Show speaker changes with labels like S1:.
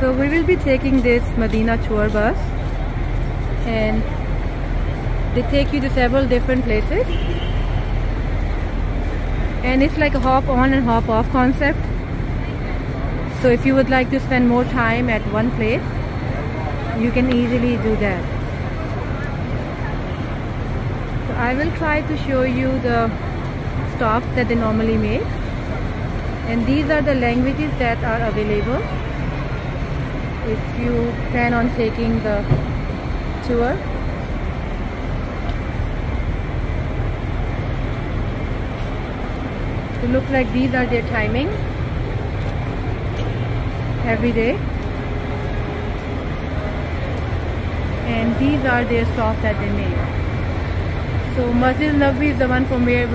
S1: So we will be taking this Medina tour bus. And they take you to several different places. And it's like a hop on and hop off concept. So if you would like to spend more time at one place you can easily do that. So I will try to show you the stops that they normally make. And these are the languages that are available if you plan on taking the tour. It look like these are their timings every day. And these are their stops that they make. So Masjid Nabawi is the one from where